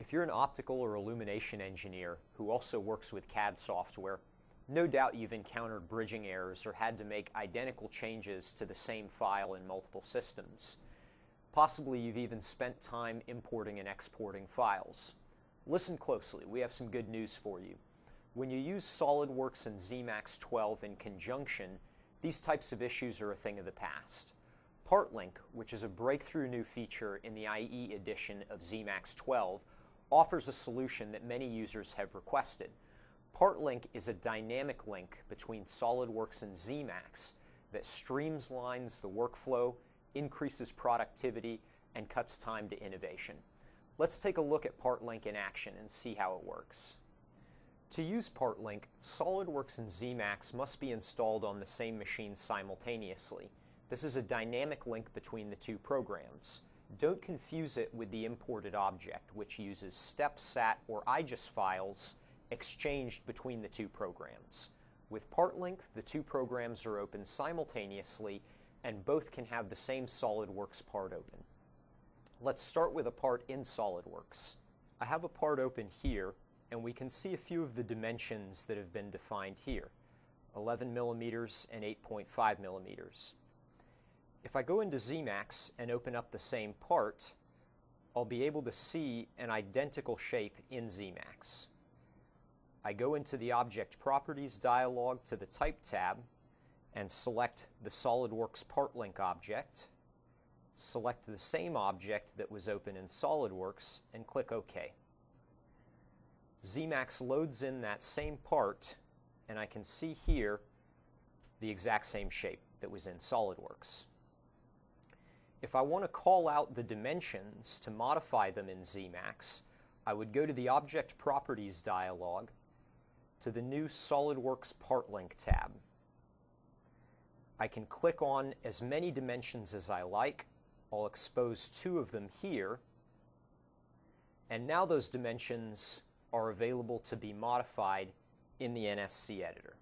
If you're an optical or illumination engineer who also works with CAD software, no doubt you've encountered bridging errors or had to make identical changes to the same file in multiple systems. Possibly you've even spent time importing and exporting files. Listen closely, we have some good news for you. When you use SOLIDWORKS and ZEMAX 12 in conjunction, these types of issues are a thing of the past. PartLink, which is a breakthrough new feature in the IE edition of ZEMAX 12, offers a solution that many users have requested. PartLink is a dynamic link between SOLIDWORKS and ZEMAX that streamlines the workflow, increases productivity, and cuts time to innovation. Let's take a look at PartLink in action and see how it works. To use PartLink, SOLIDWORKS and ZEMAX must be installed on the same machine simultaneously. This is a dynamic link between the two programs. Don't confuse it with the imported object, which uses STEP, SAT, or IGES files exchanged between the two programs. With PartLink, the two programs are open simultaneously and both can have the same SOLIDWORKS part open. Let's start with a part in SOLIDWORKS. I have a part open here and we can see a few of the dimensions that have been defined here, 11 millimeters and 8.5 millimeters. If I go into ZEMAX and open up the same part, I'll be able to see an identical shape in ZEMAX. I go into the Object Properties dialog to the Type tab and select the SOLIDWORKS PartLink object, select the same object that was open in SOLIDWORKS, and click OK. ZEMAX loads in that same part, and I can see here the exact same shape that was in SOLIDWORKS. If I want to call out the dimensions to modify them in ZEMAX, I would go to the Object Properties dialog to the new SOLIDWORKS Part Link tab. I can click on as many dimensions as I like. I'll expose two of them here. And now those dimensions are available to be modified in the NSC editor.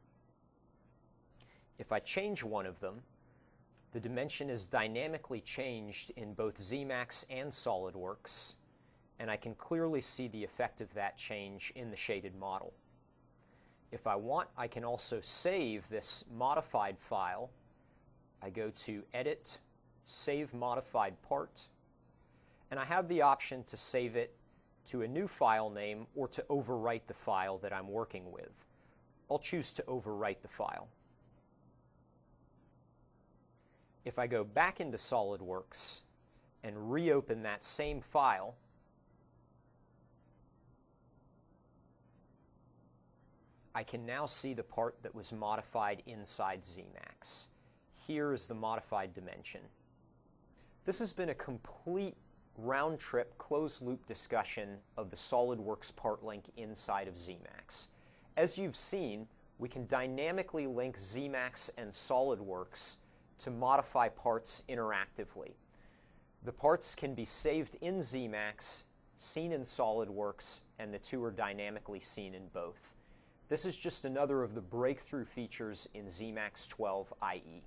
If I change one of them, the dimension is dynamically changed in both ZEMAX and SOLIDWORKS, and I can clearly see the effect of that change in the shaded model. If I want, I can also save this modified file. I go to Edit, Save Modified Part, and I have the option to save it to a new file name or to overwrite the file that I'm working with. I'll choose to overwrite the file. If I go back into SOLIDWORKS and reopen that same file, I can now see the part that was modified inside ZEMAX. Here is the modified dimension. This has been a complete round trip closed loop discussion of the SOLIDWORKS part link inside of ZEMAX. As you've seen, we can dynamically link ZEMAX and SOLIDWORKS to modify parts interactively. The parts can be saved in ZEMAX, seen in SOLIDWORKS, and the two are dynamically seen in both. This is just another of the breakthrough features in ZEMAX 12 IE.